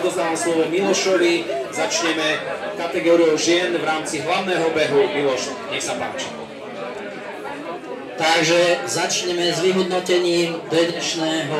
odozdávam slovo Milošovi. Začneme kategóriou žien v rámci hlavného behu. Miloš, nech sa páči. Takže začneme s vyhodnotením dnešného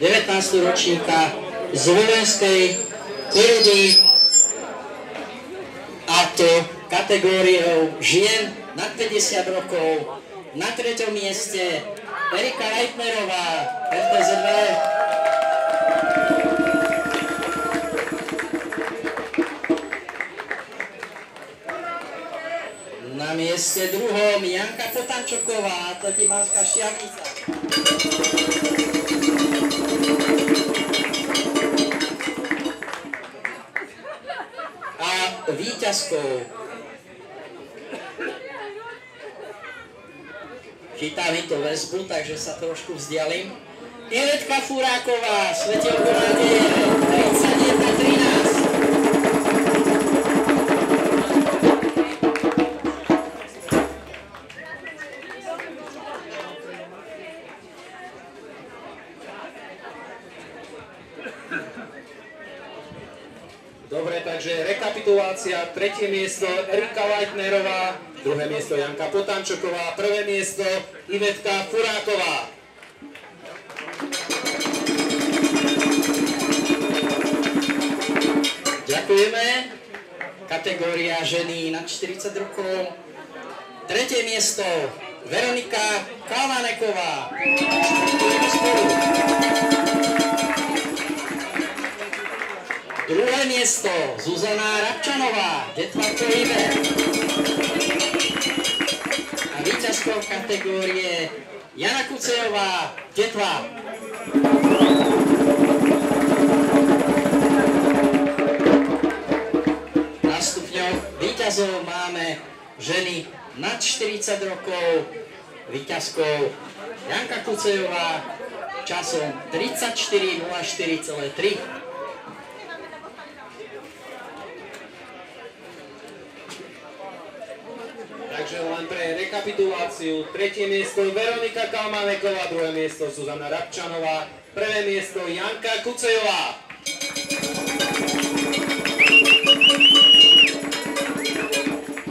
19. ročníka z vojenskej korody a to kategóriou žien nad 50 rokov. Na treťom mieste Erika Leitnerová, RTZ2. Mieste druhom Janka Potančoková, Atletimanská Šiavnica. A víťazkou chytá mi to väzbu, takže sa trošku vzdialím. Ivetka Furáková, Svetelko nádeje, Dobre, takže rekapitulácia. Tretie miesto Erika Leitnerová, druhé miesto Janka Potančoková, prvé miesto Ivetka Furáková. Ďakujeme. Kategória ženy nad 40 rokov. Tretie miesto Veronika Kalmaneková. Ďakujeme spolu. Druhé miesto Zuzana Rabčanová, Detvarko Ibe. A víťazkou kategórie Jana Kucejová, Detva. Na stupňoch víťazov máme ženy nad 40 rokov, víťazkou Janka Kucejová časom 34.04,3. Takže len pre rekapituláciu. Tretie miesto Veronika Kalmaneková, druhé miesto Zuzana Rabčanová, prvé miesto Janka Kucejová.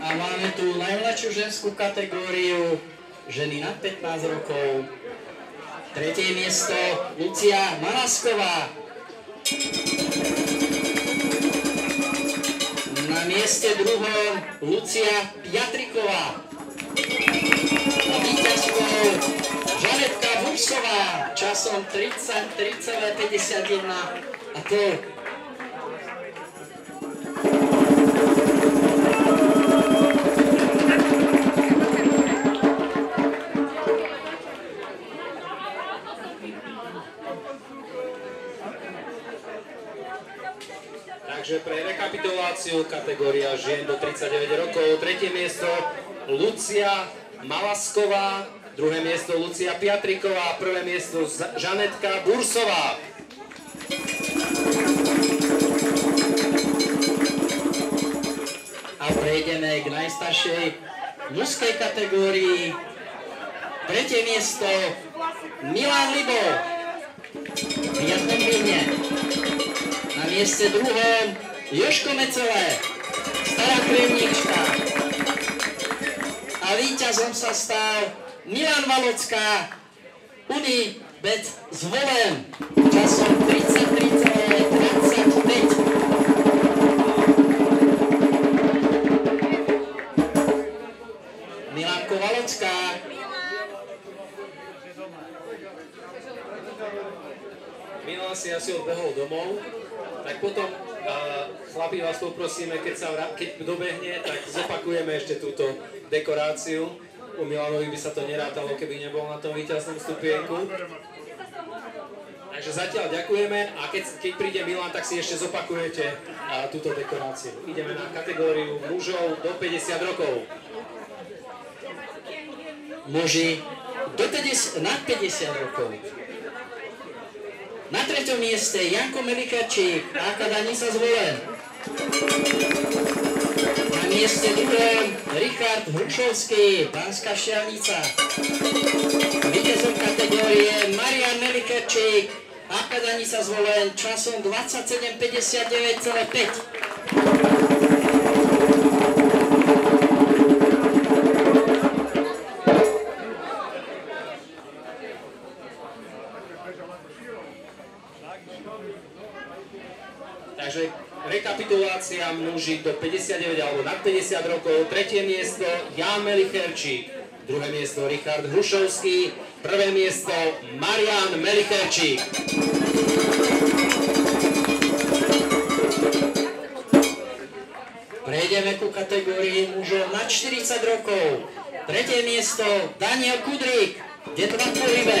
A máme tu najmladšiu ženskú kategóriu ženy nad 15 rokov. Tretie miesto Lucia Manasková. Mieste druhom Lucia Piatriková. A víťazkou Žanetka Bursová časom 33,51 a to rekapituláciu kategória žien do 39 rokov. Tretie miesto Lucia Malasková, druhé miesto Lucia Piatriková, prvé miesto Žanetka Bursová. A prejdeme k najstaršej mužskej kategórii. Tretie miesto Milan Libo. Víne. Na mieste druhom Joško Mecelé. Stará krevníčka. A víťazom sa stal Milan Valocká. Unibet zvolen. Časom poprosíme, keď, sa, keď dobehne, tak zopakujeme ešte túto dekoráciu. U Milanovi by sa to nerátalo, keby nebol na tom víťaznom stupienku. Takže zatiaľ ďakujeme a keď, keď príde Milan, tak si ešte zopakujete a, túto dekoráciu. Ideme na kategóriu mužov do 50 rokov. muži do 50, nad 50 rokov. Na treťom mieste Janko Melikačík, Akada sa zvolen. Na mieste druhom Richard Hrušovský, Banská Šiavnica. Víťazom kategórie Marian Melikačík Aka Danica zvolen časom 27.59,5. Takže rekapitulácia muži do 59 alebo nad 50 rokov. Tretie miesto Jan Melicherčík. Druhé miesto Richard Hrušovský. Prvé miesto Marian Melicherčík. Prejdeme ku kategórii mužov nad 40 rokov. Tretie miesto Daniel Kudrík, Detva Polive.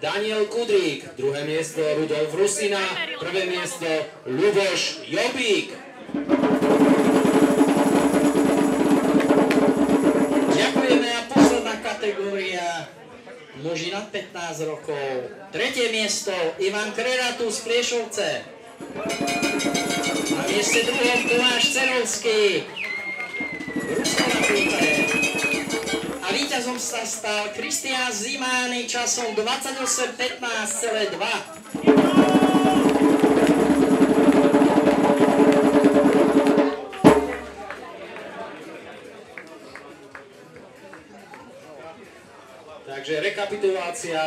Daniel Kudrík, druhé miesto Rudolf Rusina, prvé miesto Luboš Jobík. Ďakujeme a posledná kategória muži nad 15 rokov. Tretie miesto Ivan Kreratu z Pliešovce. Na mieste druhom Tomáš Cerovský. Rusko na víťazom sa stal Kristián Zimány časom 28.15,2. Takže rekapitulácia,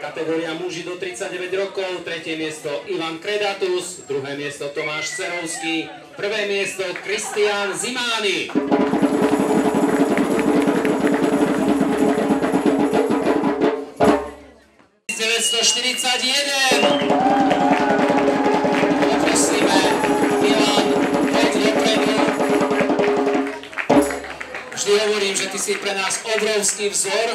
kategória muži do 39 rokov, tretie miesto Ivan Kredatus, druhé miesto Tomáš Cerovský, prvé miesto Kristián Zimány. 941. Poprosíme Milan, poď dopredu. Vždy hovorím, že ty si pre nás obrovský vzor.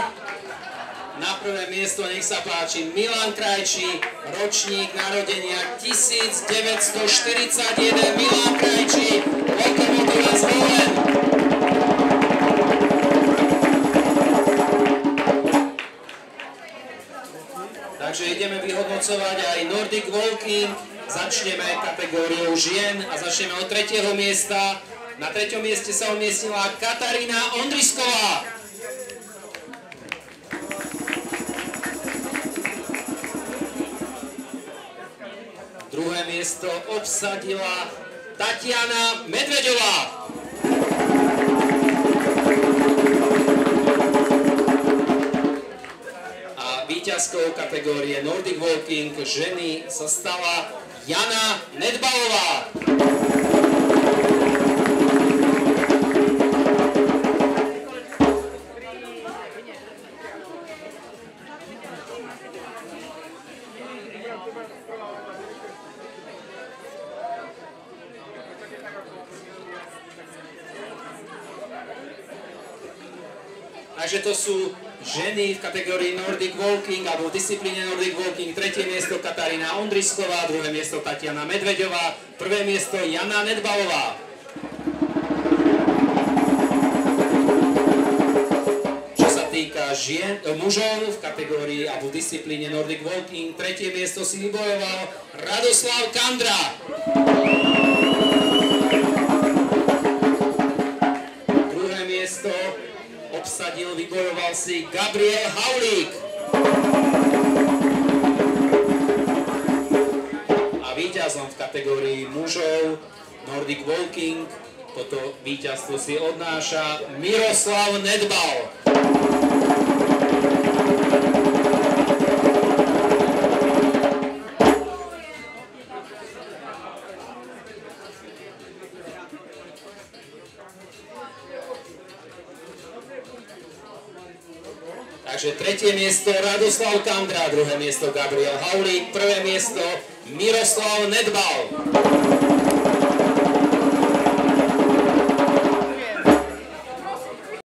Na prvé miesto nech sa páči Milan Krajčí, ročník narodenia 1941. Milan Krajčí, lokomotíva zvolen. Takže ideme vyhodnocovať aj Nordic Walking. Začneme kategóriou žien a začneme od tretieho miesta. Na treťom mieste sa umiestnila Katarína Ondrisková. Druhé miesto obsadila Tatiana Medvedová. Víťazkou kategórie Nordic Walking ženy sa stala Jana Nedbalová. Takže to sú ženy v kategórii Nordic Walking alebo v disciplíne Nordic Walking. Tretie miesto Katarína Ondrisková, druhé miesto Tatiana Medvedová, prvé miesto Jana Nedbalová. Čo sa týka žien, e, mužov v kategórii alebo v disciplíne Nordic Walking, tretie miesto si vybojoval Radoslav Kandra. Obsadil, vybojoval si Gabriel Haulík. A víťazom v kategórii mužov Nordic Walking toto víťazstvo si odnáša Miroslav Nedbal. Takže tretie miesto Radoslav Kandra, druhé miesto Gabriel Haulík, prvé miesto Miroslav Nedbal.